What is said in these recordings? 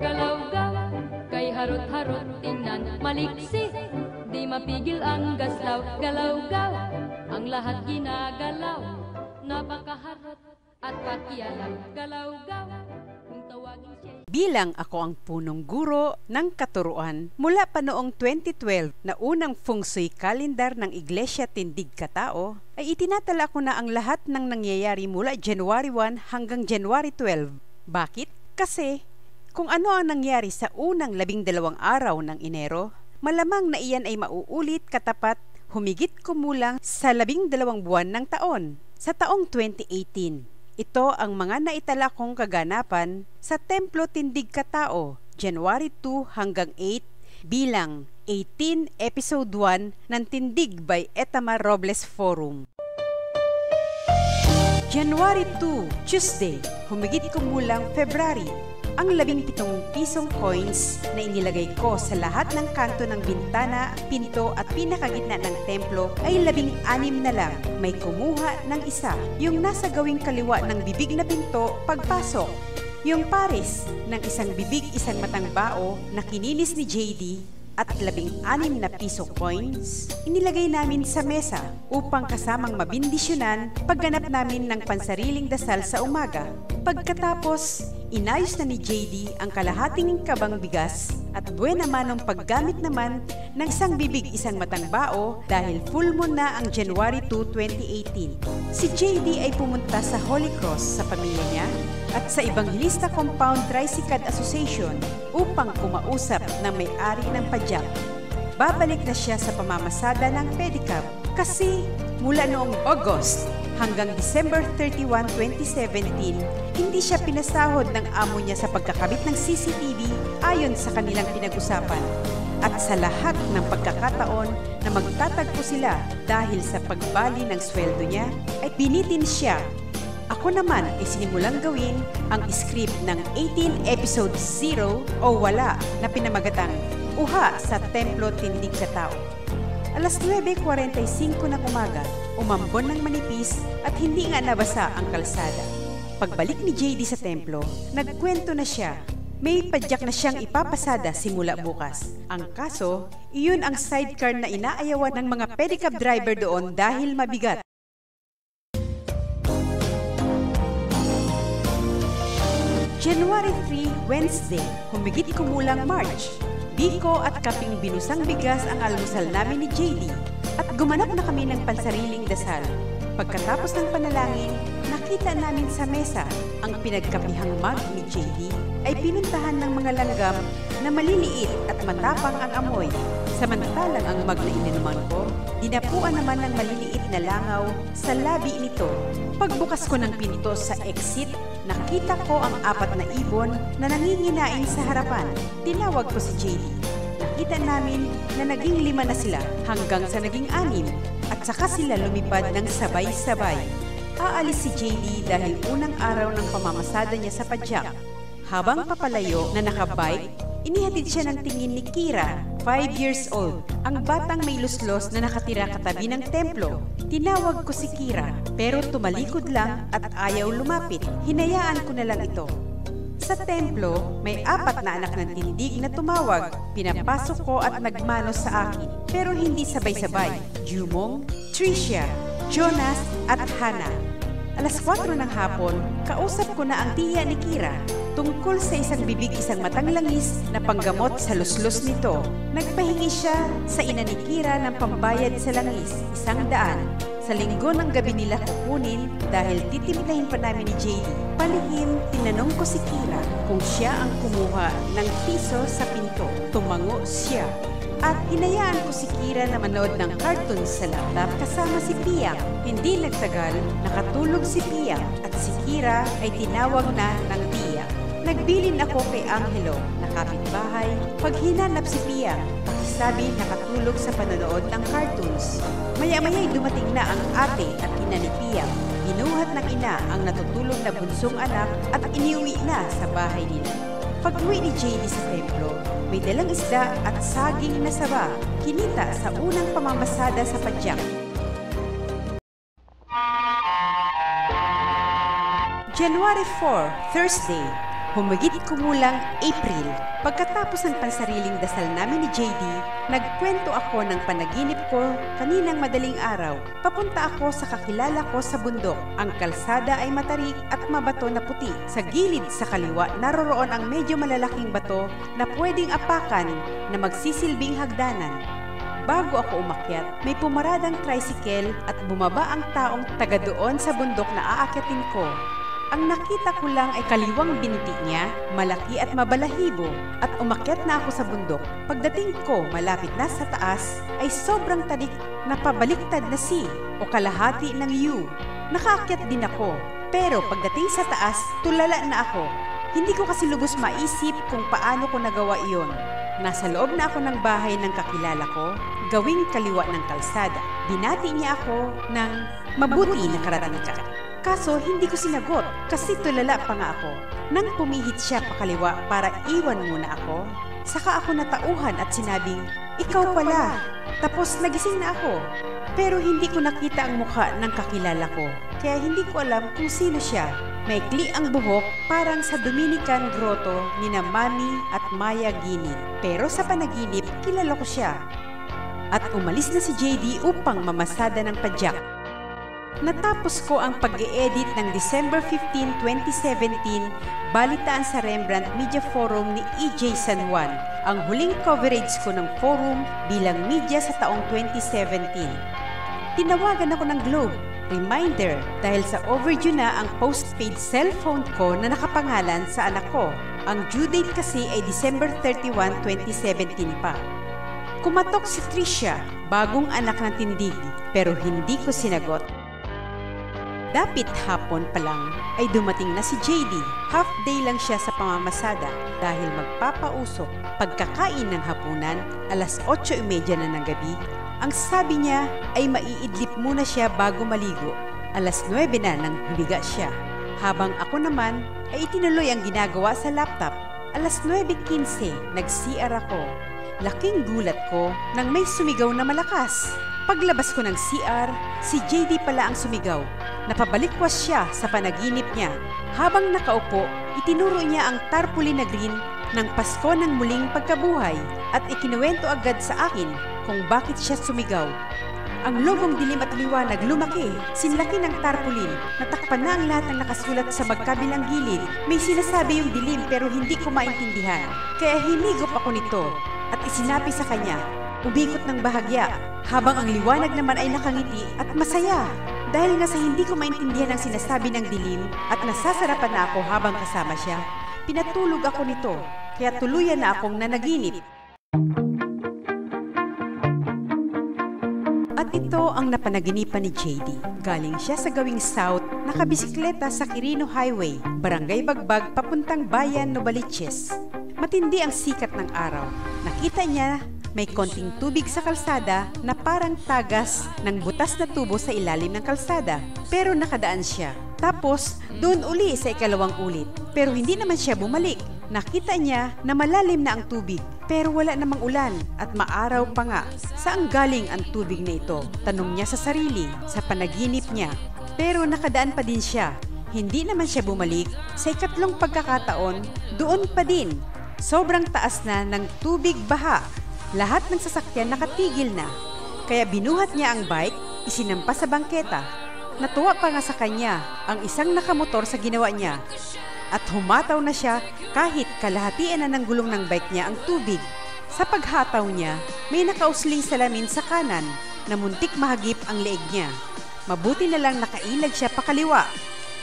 Galaw-gaw, kay harot-harot tingnan. Maliksi, di mapigil ang gaslaw. Galaw-gaw, ang lahat ginagalaw. Napakaharot at pakialam. Siya Bilang ako ang punong guro ng katuruan mula pa noong 2012 na unang feng shui calendar ng Iglesia Tindig Katao, ay itinatala ko na ang lahat ng nangyayari mula January 1 hanggang January 12. Bakit? Kasi kung ano ang nangyari sa unang labing dalawang araw ng Enero, malamang na iyan ay mauulit katapat humigit kumulang sa labing dalawang buwan ng taon sa taong 2018. Ito ang mga naitala kong kaganapan sa Templo Tindig Katao, January 2 hanggang 8 bilang 18 Episode 1 ng Tindig by Etama Robles Forum. January 2, Tuesday, humigit kumulang February, ang labing pitong pisong coins na inilagay ko sa lahat ng kanto ng bintana, pinto at pinakagitna ng templo ay labing anim na lang. May kumuha ng isa, yung nasa gawing kaliwa ng bibig na pinto pagpasok. Yung pares ng isang bibig isang matang bao na kininis ni JD at labing anim na piso coins, inilagay namin sa mesa upang kasamang mabindisyonan pagganap namin ng pansariling dasal sa umaga. Pagkatapos, inayos na ni JD ang kalahating kabang bigas at buwan naman ng paggamit naman ng isang bibig isang matang bao dahil full moon na ang January 2, 2018. Si JD ay pumunta sa Holy Cross sa pamilya niya at sa Evangelista Compound Tricycad Association upang kumausap ng may-ari ng padyak. Babalik na siya sa pamamasada ng pedicab kasi mula noong August hanggang December 31, 2017, hindi siya pinasahod ng amo niya sa pagkakabit ng CCTV ayon sa kanilang pinag-usapan. At sa lahat ng pagkakataon na magtatagpo sila dahil sa pagbali ng sweldo niya, ay binitin siya ako naman ay sinimulang gawin ang script ng 18 episode 0 o wala na pinamagatang Uha sa Templo Tindig Katao. Alas 9.45 ng umaga, umambon ng manipis at hindi nga nabasa ang kalsada. Pagbalik ni JD sa templo, nagkwento na siya. May padyak na siyang ipapasada simula bukas. Ang kaso, iyon ang sidecar na inaayawan ng mga pedicab driver doon dahil mabigat. January 3, Wednesday, humigit kumulang March. Biko at kaping binusang bigas ang almusal namin ni JD gumanap na kami ng pansariling dasal. Pagkatapos ng panalangin, nakita namin sa mesa ang pinagkapihang mug ni JD ay pinuntahan ng mga langgam na maliliit at matapang ang amoy. Samantalang ang mug na ininuman ko, dinapuan naman ng maliliit na langaw sa labi nito. Pagbukas ko ng pinto sa exit, nakita ko ang apat na ibon na nanginginain sa harapan. Tinawag ko si JD. Nakita namin na naging lima na sila hanggang sa naging anim at saka sila lumipad ng sabay-sabay. Aalis si JD dahil unang araw ng pamamasada niya sa padyak. Habang papalayo na nakabike, inihatid siya ng tingin ni Kira, 5 years old, ang batang may luslos na nakatira katabi ng templo. Tinawag ko si Kira, pero tumalikod lang at ayaw lumapit. Hinayaan ko na lang ito. Sa templo, may apat na anak ng tindig na tumawag. Pinapasok ko at nagmanos sa akin, pero hindi sabay-sabay. Jumong, Tricia, Jonas at Hannah. Alas 4 ng hapon, kausap ko na ang tiya ni Kira tungkol sa isang bibig isang matang langis na panggamot sa luslos nito. Nagpahingi siya sa ina ni Kira ng pambayad sa langis, isang daan. Sa linggo ng gabi nila kukunin dahil titimplahin pa namin ni JD. Palihim, tinanong ko si Kira kung siya ang kumuha ng piso sa pinto. Tumango siya. At hinayaan ko si Kira na manood ng cartoons sa laptop kasama si Pia. Hindi nagtagal, nakatulog si Pia at si Kira ay tinawag na ng Pia. Nagbilin ako kay Angelo kapitbahay. Pag hinanap si Pia, pakisabi nakatulog sa panonood ng cartoons. Maya-maya'y dumating na ang ate at ina ni Pia. Binuhat ng ina ang natutulog na bunsong anak at iniuwi na sa bahay nila. Pag-uwi ni JD sa templo, may dalang isda at saging na saba, kinita sa unang pamamasada sa padyak. January 4, Thursday. Humigit kumulang April. Pagkatapos ng pansariling dasal namin ni JD, nagkwento ako ng panaginip ko kaninang madaling araw. Papunta ako sa kakilala ko sa bundok. Ang kalsada ay matarik at mabato na puti. Sa gilid sa kaliwa, naroroon ang medyo malalaking bato na pwedeng apakan na magsisilbing hagdanan. Bago ako umakyat, may pumaradang tricycle at bumaba ang taong taga doon sa bundok na aakyatin ko. Ang nakita ko lang ay kaliwang binti niya, malaki at mabalahibo, at umakyat na ako sa bundok. Pagdating ko malapit na sa taas, ay sobrang tadik na pabaliktad na C o kalahati ng U. Nakaakyat din ako, pero pagdating sa taas, tulala na ako. Hindi ko kasi lubos maisip kung paano ko nagawa iyon. Nasa loob na ako ng bahay ng kakilala ko, gawing kaliwa ng kalsada. Binati niya ako ng mabuti na karating ka. Kaso hindi ko sinagot kasi tulala pa nga ako. Nang pumihit siya pakaliwa para iwan muna ako, saka ako natauhan at sinabing, Ikaw pala! Tapos nagising na ako. Pero hindi ko nakita ang mukha ng kakilala ko, kaya hindi ko alam kung sino siya. Maikli ang buhok parang sa Dominican Grotto ni na Mami at Maya Gini. Pero sa panaginip, kilala ko siya. At umalis na si JD upang mamasada ng padyak. Natapos ko ang pag-e-edit ng December 15, 2017, balitaan sa Rembrandt Media Forum ni EJ San Juan, ang huling coverage ko ng forum bilang media sa taong 2017. Tinawagan ako ng Globe, reminder dahil sa overdue na ang postpaid cellphone ko na nakapangalan sa anak ko. Ang due date kasi ay December 31, 2017 pa. Kumatok si Tricia, bagong anak ng tindig, pero hindi ko sinagot. Dapit hapon pa lang ay dumating na si JD. Half day lang siya sa pamamasada dahil magpapausok. Pagkakain ng hapunan, alas 8.30 na ng gabi, ang sabi niya ay maiidlip muna siya bago maligo. Alas 9 na nang humiga siya. Habang ako naman ay itinuloy ang ginagawa sa laptop. Alas 9.15, nag-CR ako. Laking gulat ko nang may sumigaw na malakas. Paglabas ko ng CR, si JD pala ang sumigaw. Napabalikwas siya sa panaginip niya. Habang nakaupo, itinuro niya ang tarpaulin na green ng Pasko ng muling pagkabuhay at ikinuwento agad sa akin kung bakit siya sumigaw. Ang logong dilim at liwanag lumaki, sinlaki ng tarpaulin, natakpan na ang lahat ng nakasulat sa magkabilang gilid. May sinasabi yung dilim pero hindi ko maintindihan. Kaya hinigop ako nito at isinapi sa kanya, umikot ng bahagya, habang ang liwanag naman ay nakangiti at masaya. Dahil nga sa hindi ko maintindihan ang sinasabi ng dilim at nasasarapan na ako habang kasama siya, pinatulog ako nito, kaya tuluyan na akong nanaginip. At ito ang napanaginipan ni JD. Galing siya sa gawing south, nakabisikleta sa Quirino Highway, Barangay Bagbag, papuntang bayan Novaliches. Matindi ang sikat ng araw. Nakita niya may konting tubig sa kalsada na parang tagas ng butas na tubo sa ilalim ng kalsada. Pero nakadaan siya. Tapos, doon uli sa ikalawang ulit. Pero hindi naman siya bumalik. Nakita niya na malalim na ang tubig. Pero wala namang ulan at maaraw pa nga. Saan galing ang tubig na ito? Tanong niya sa sarili, sa panaginip niya. Pero nakadaan pa din siya. Hindi naman siya bumalik. Sa ikatlong pagkakataon, doon pa din. Sobrang taas na ng tubig baha. Lahat ng sasakyan nakatigil na. Kaya binuhat niya ang bike, isinampas sa bangketa. Natuwa pa nga sa kanya ang isang nakamotor sa ginawa niya at humataw na siya kahit kalahatian na ng gulong ng bike niya ang tubig. Sa paghataw niya, may nakausling salamin sa kanan na muntik mahagip ang leeg niya. Mabuti na lang nakailag siya pakaliwa.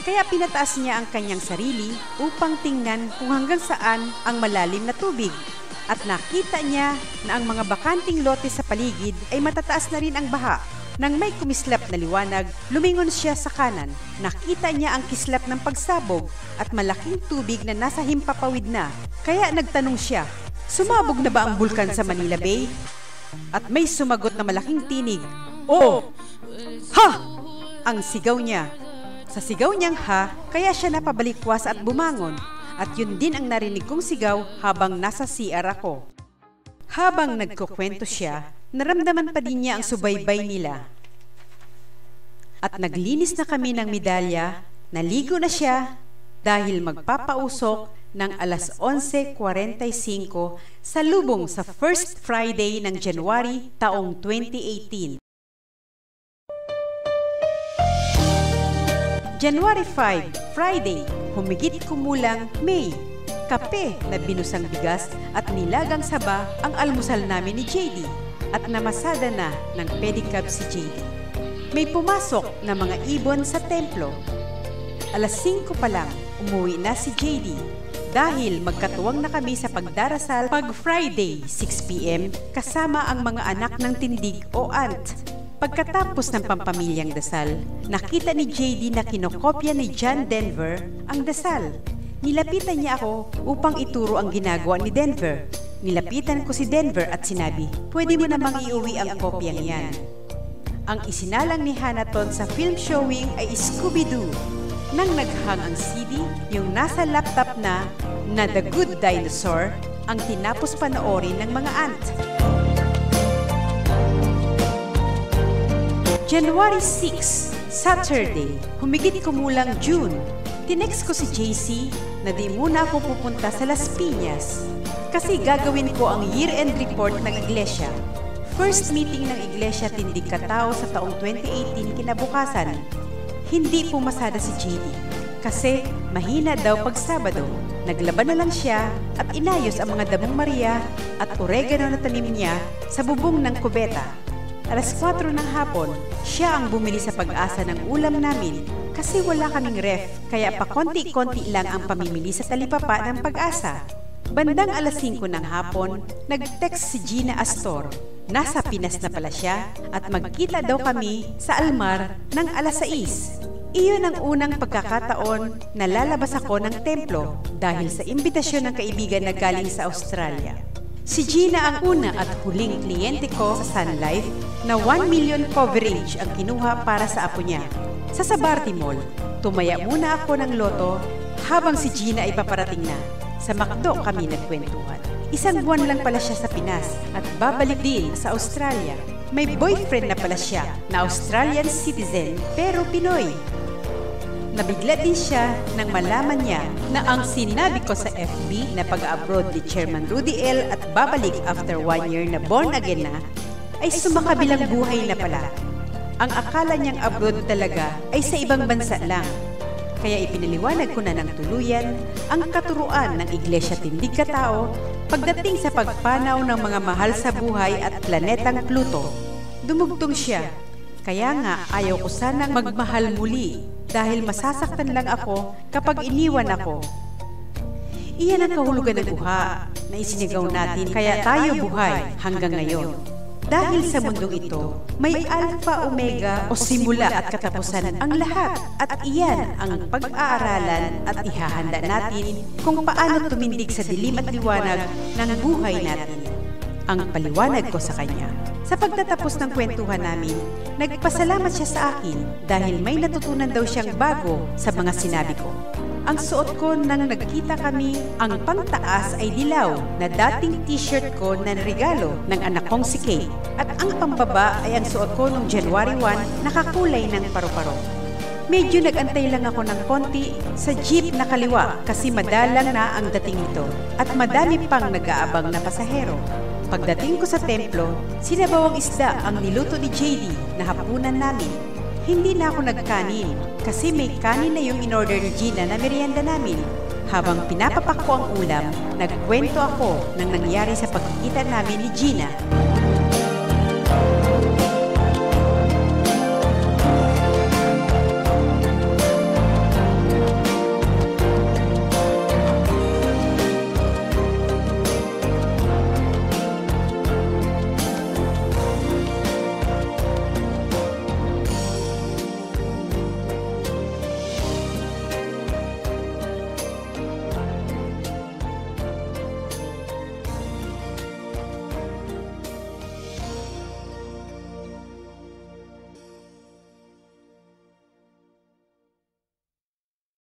Kaya pinataas niya ang kanyang sarili upang tingnan kung hanggang saan ang malalim na tubig. At nakita niya na ang mga bakanting lote sa paligid ay matataas na rin ang baha. Nang may kumislap na liwanag, lumingon siya sa kanan. Nakita niya ang kislap ng pagsabog at malaking tubig na nasa himpapawid na. Kaya nagtanong siya, sumabog na ba ang bulkan sa Manila Bay? At may sumagot na malaking tinig, Oo! Ha! Ang sigaw niya. Sa sigaw niyang ha, kaya siya napabalikwas at bumangon. At yun din ang narinig kong sigaw habang nasa CR ako. Habang nagkukwento siya, naramdaman pa din niya ang subaybay nila. At naglinis na kami ng medalya, naligo na siya, dahil magpapausok ng alas 11.45 sa lubong sa first Friday ng January taong 2018. January 5, Friday, humigit kumulang May. Kape na binusang bigas at nilagang saba ang almusal namin ni JD at namasada na ng pedicab si JD. May pumasok na mga ibon sa templo. Alas 5 pa lang, umuwi na si JD dahil magkatuwang na kami sa pagdarasal pag Friday 6pm kasama ang mga anak ng tindig o aunt Pagkatapos ng pampamilyang dasal, nakita ni JD na kinokopya ni John Denver ang dasal. Nilapitan niya ako upang ituro ang ginagawa ni Denver. Nilapitan ko si Denver at sinabi, pwede mo namang iuwi ang kopyang yan. Ang isinalang ni Hanaton sa film showing ay Scooby-Doo. Nang naghang ang CD, yung nasa laptop na na The Good Dinosaur ang tinapos panoorin ng mga aunt. January 6, Saturday, humigit kumulang June. Tinext ko si JC na di muna ako pupunta sa Las Piñas kasi gagawin ko ang year-end report ng iglesia. First meeting ng iglesia tindig katao sa taong 2018 kinabukasan. Hindi pumasada si JD kasi mahina daw pag Sabado. Naglaban na lang siya at inayos ang mga damong Maria at oregano na tanim niya sa bubong ng kubeta. Alas 4 ng hapon, siya ang bumili sa pag-asa ng ulam namin kasi wala kaming ref kaya pa konti-konti lang ang pamimili sa talipapa ng pag-asa. Bandang alas 5 ng hapon, nag-text si Gina Astor. Nasa Pinas na pala siya at magkita daw kami sa Almar ng alas 6. Iyon ang unang pagkakataon na lalabas ako ng templo dahil sa imbitasyon ng kaibigan na galing sa Australia. Si Gina ang una at huling kliyente ko sa Sun Life na 1 million coverage ang kinuha para sa apo niya. Sa Sabarti Mall, tumaya muna ako ng loto habang si Gina ay paparating na. Sa McDo kami nagkwentuhan. Isang buwan lang pala siya sa Pinas at babalik din sa Australia. May boyfriend na pala siya na Australian citizen pero Pinoy. Nabigla din siya nang malaman niya na ang sinabi ko sa FB na pag-abroad ni Chairman Rudy L at babalik after one year na born again na ay sumakabilang buhay na pala. Ang akala niyang abroad talaga ay sa ibang bansa lang. Kaya ipinaliwanag ko na ng tuluyan ang katuruan ng Iglesia Tindig Katao pagdating sa pagpanaw ng mga mahal sa buhay at planetang Pluto. Dumugtong siya kaya nga ayaw ko sanang magmahal muli dahil masasaktan lang ako kapag iniwan ako. Iyan ang kahulugan ng buha na isinigaw natin kaya tayo buhay hanggang ngayon. Dahil sa mundong ito, may alpha, omega o simula at katapusan ang lahat at iyan ang pag-aaralan at ihahanda natin kung paano tumindig sa dilim at liwanag ng buhay natin. Ang paliwanag ko sa kanya. Sa pagtatapos ng kwentuhan namin, nagpasalamat siya sa akin dahil may natutunan daw siyang bago sa mga sinabi ko. Ang suot ko nang nagkita kami, ang pangtaas ay dilaw na dating t-shirt ko na regalo ng anak kong si Kate. At ang pambaba ay ang suot ko noong January 1 nakakulay ng paru-paro. Medyo nagantay lang ako ng konti sa jeep na kaliwa kasi madalang na ang dating nito at madami pang nag-aabang na pasahero. Pagdating ko sa templo, sinabawang isda ang niluto ni JD na hapunan namin. Hindi na ako nagkanin kasi may kanin na yung in-order ni Gina na merienda namin. Habang pinapapak ko ang ulam, nagkwento ako ng nangyari sa pagkikita namin ni Gina